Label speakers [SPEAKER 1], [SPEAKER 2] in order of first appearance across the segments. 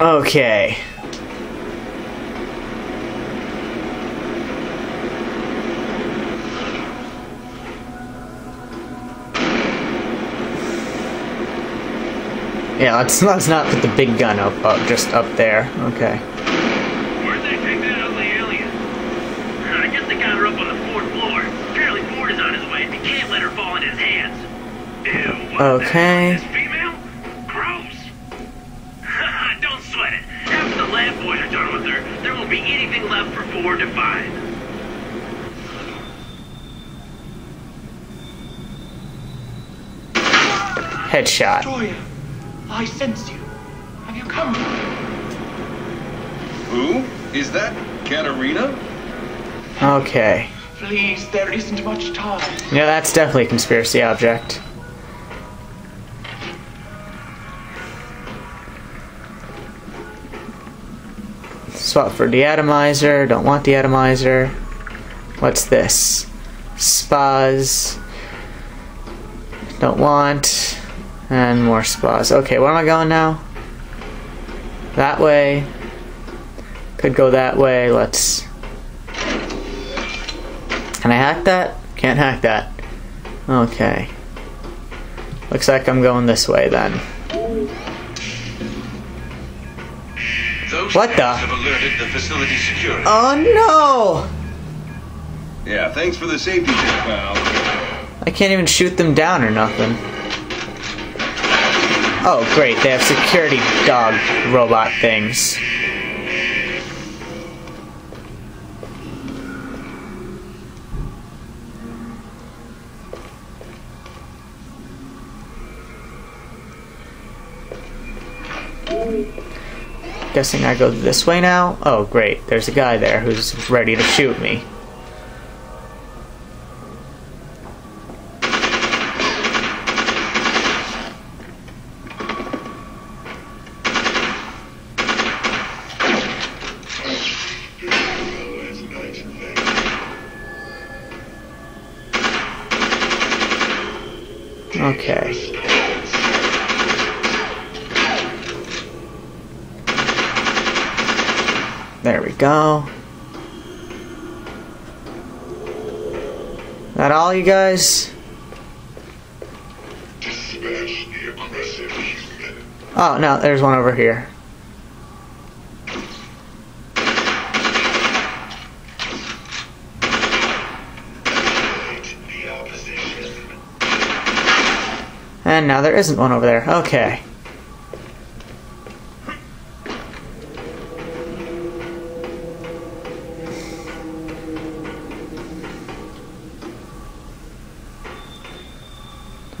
[SPEAKER 1] Okay. Yeah, let's let's not put the big gun up, up just up there. Okay.
[SPEAKER 2] Where'd they take that ugly alien? I guess they got her up on the fourth floor. Apparently Ford is on his way. He can't let her fall in his hands. Ew.
[SPEAKER 1] Okay.
[SPEAKER 2] Left for Ford to find.
[SPEAKER 1] Headshot.
[SPEAKER 3] Joya, I sense you. Have you come?
[SPEAKER 4] Who? Is that Katarina?
[SPEAKER 1] Okay.
[SPEAKER 3] Please, there isn't much time.
[SPEAKER 1] Yeah, that's definitely a conspiracy object. Swap for deatomizer. Don't want deatomizer. What's this? Spas. Don't want. And more spas. Okay, where am I going now? That way. Could go that way. Let's. Can I hack that? Can't hack that. Okay. Looks like I'm going this way then.
[SPEAKER 5] Those
[SPEAKER 1] What the?
[SPEAKER 5] have alerted the facility security.
[SPEAKER 1] Oh no!
[SPEAKER 4] Yeah, thanks for the safety tip, pal.
[SPEAKER 1] I can't even shoot them down or nothing. Oh, great. They have security dog robot things. Guessing I go this way now? Oh, great. There's a guy there who's ready to shoot me. Okay. There we go. That all, you guys? Oh, no, there's one over here. And now there isn't one over there. Okay.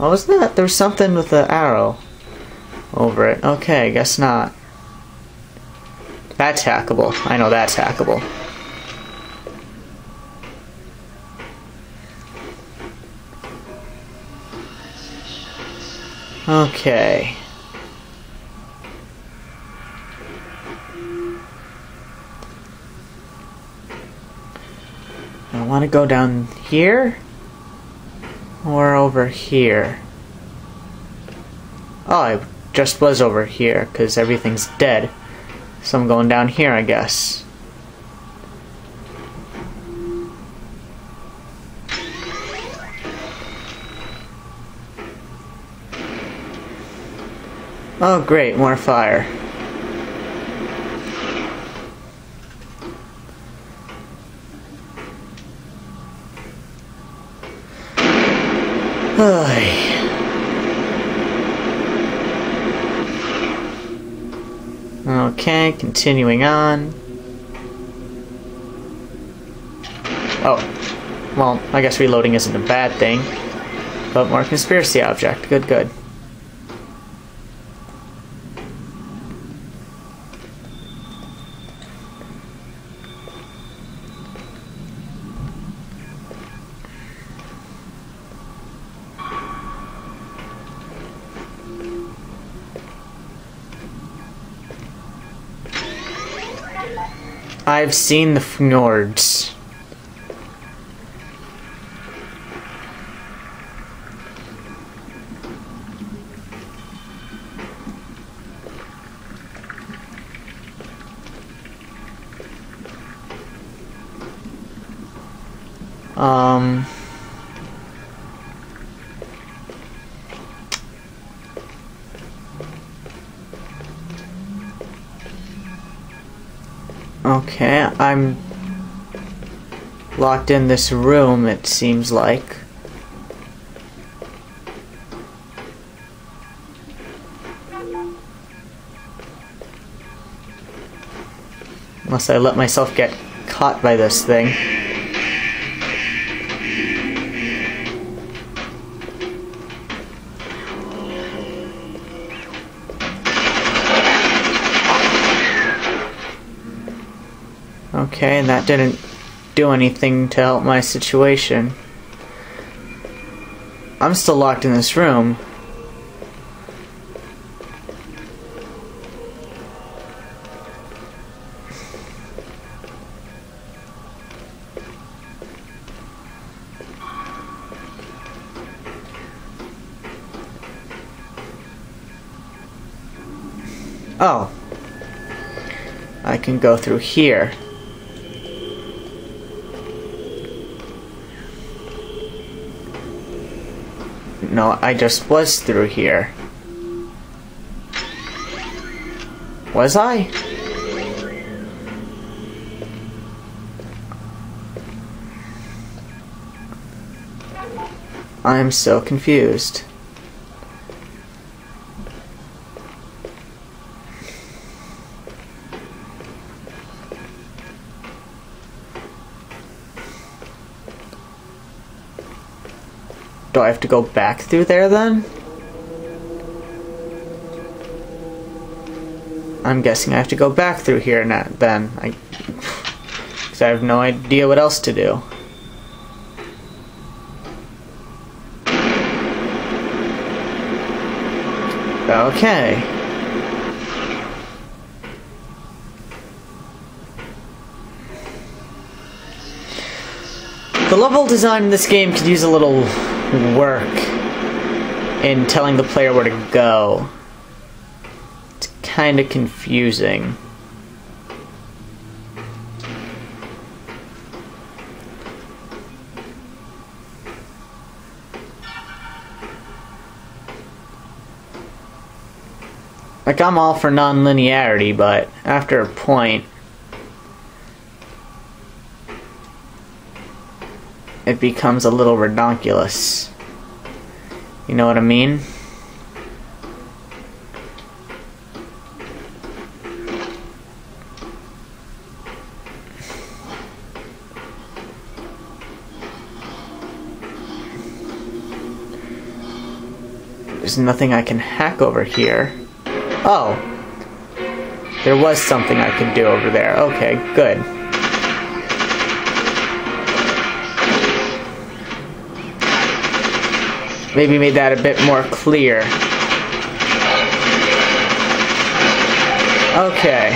[SPEAKER 1] Oh, what was that? There was something with the arrow over it. Okay, guess not. That's hackable. I know that's hackable. Okay. I want to go down here or over here. Oh, I just was over here because everything's dead. So I'm going down here, I guess. Oh, great, more fire. Ay. Okay, continuing on. Oh, well, I guess reloading isn't a bad thing. But more conspiracy object. Good, good. I've seen the Fjords. Okay, I'm locked in this room, it seems like. Unless I let myself get caught by this thing. Okay, and that didn't do anything to help my situation. I'm still locked in this room. Oh. I can go through here. No, I just was through here. Was I? I'm so confused. Do I have to go back through there then? I'm guessing I have to go back through here now, then. I, Because I have no idea what else to do. Okay. The level design in this game could use a little work in telling the player where to go. It's kind of confusing. Like, I'm all for non-linearity, but after a point, it becomes a little redonkulous. You know what I mean? There's nothing I can hack over here. Oh. There was something I could do over there. Okay, good. Maybe made that a bit more clear. Okay.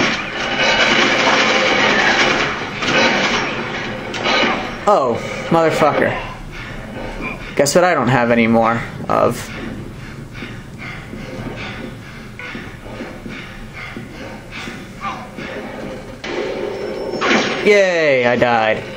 [SPEAKER 1] Oh, motherfucker. Guess what I don't have any more of. Yay, I died.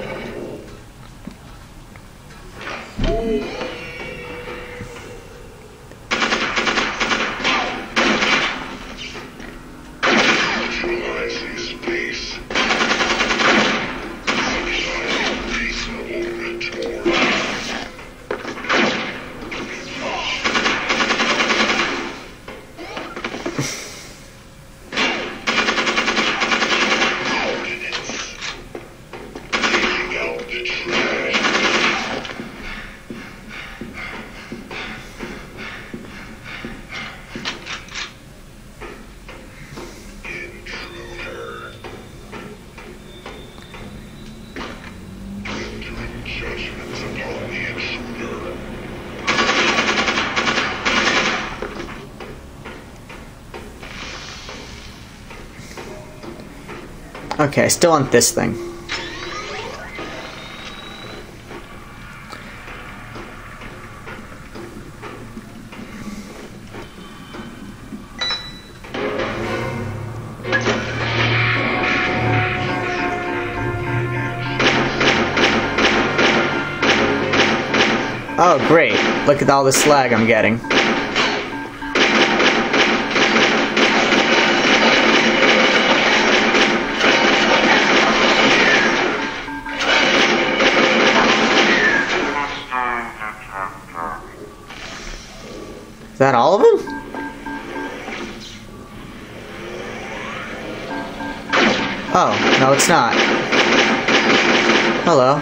[SPEAKER 1] Okay, I still want this thing. Oh, great. Look at all the slag I'm getting. Is that all of them? Oh, no, it's not. Hello.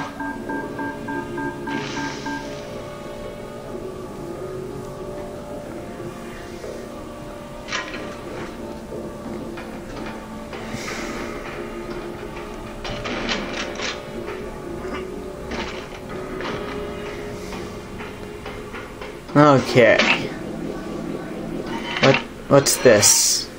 [SPEAKER 1] Okay. What what's this?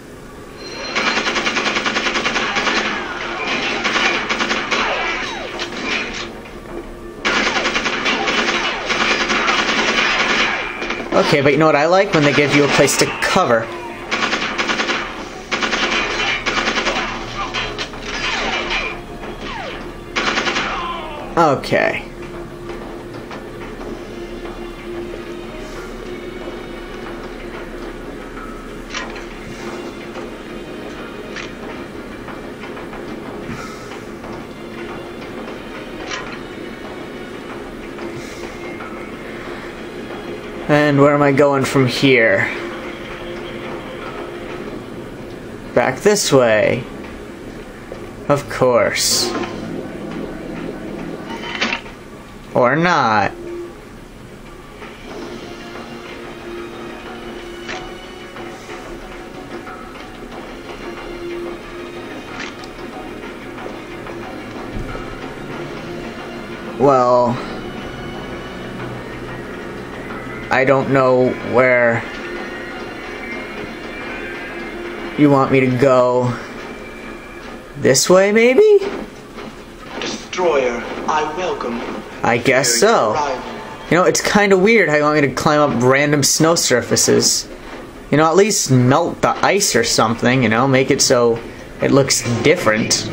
[SPEAKER 1] Okay, but you know what I like? When they give you a place to cover. Okay. And where am I going from here? Back this way. Of course. Or not. Well, I don't know where you want me to go. This way, maybe?
[SPEAKER 3] Destroyer, I welcome.
[SPEAKER 1] I guess so. You know, it's kind of weird how you want me to climb up random snow surfaces. You know, at least melt the ice or something, you know, make it so it looks different.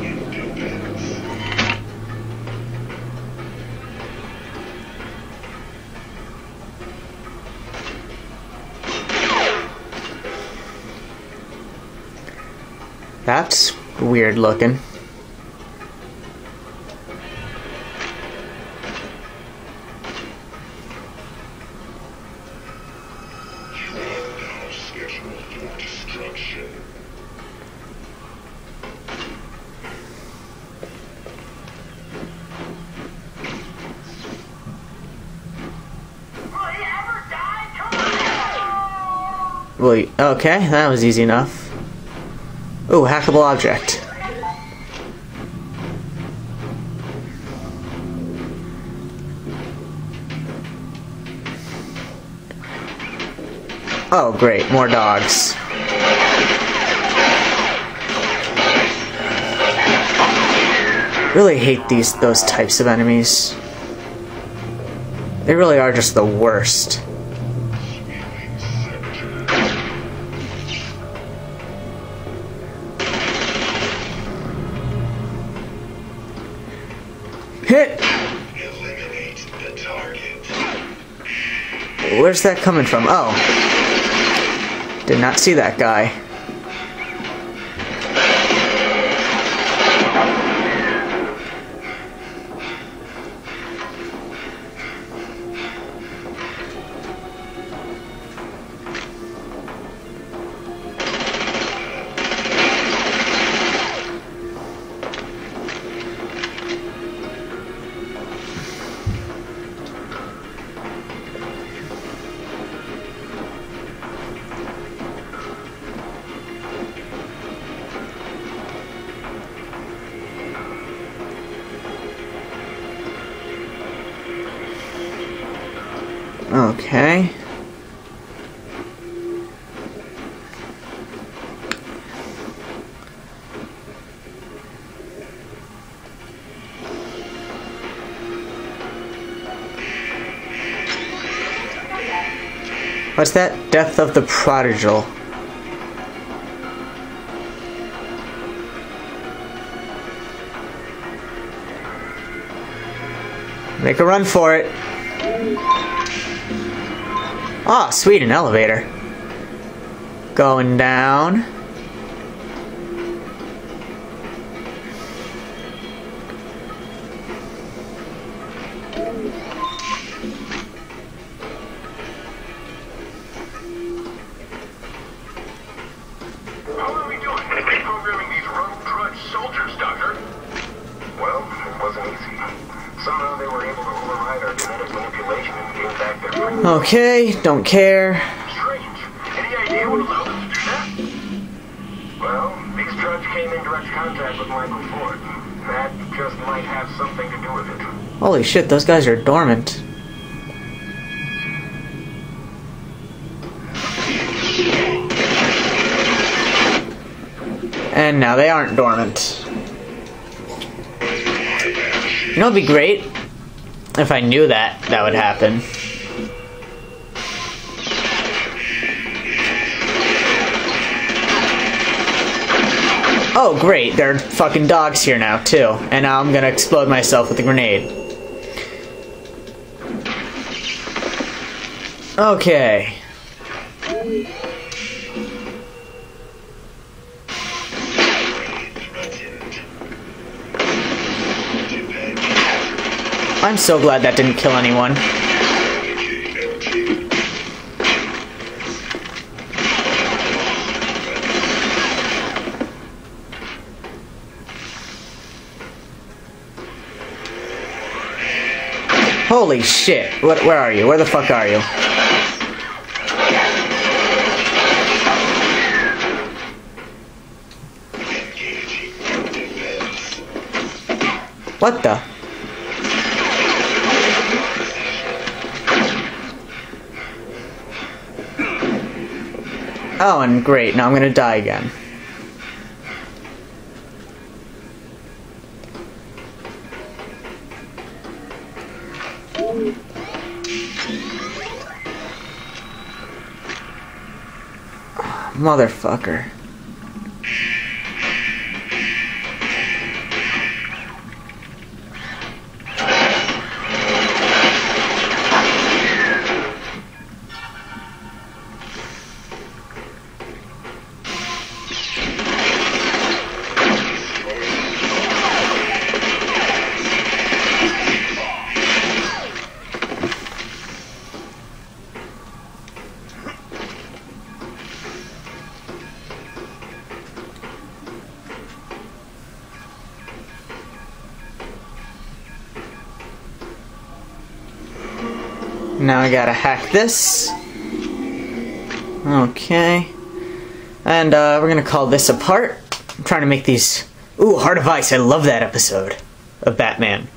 [SPEAKER 1] That's weird looking. Y- okay, that was easy enough. Ooh, hackable object. Oh, great, more dogs. Really hate these those types of enemies. They really are just the worst. Hit!
[SPEAKER 6] Eliminate the target.
[SPEAKER 1] Where's that coming from? Oh. Did not see that guy. Okay. What's that? Death of the Prodigal. Make a run for it. Ah, sweet, an elevator. Going down. Okay, don't care.
[SPEAKER 7] Strange. Any idea what allowed them to do that? Well, these drudge came in direct contact with Michael Ford. That just might have something to do with it.
[SPEAKER 1] Holy shit, those guys are dormant. And now they aren't dormant. You know, it'd be great if I knew that that would happen. Oh, great, there are fucking dogs here now, too. And now I'm gonna explode myself with a grenade. Okay. I'm so glad that didn't kill anyone. Holy shit. What, where are you? Where the fuck are you? What the? Oh, and great. Now I'm gonna die again. Motherfucker. I gotta hack this. Okay. And uh, we're gonna call this apart. I'm trying to make these. Ooh, Heart of Ice. I love that episode of Batman.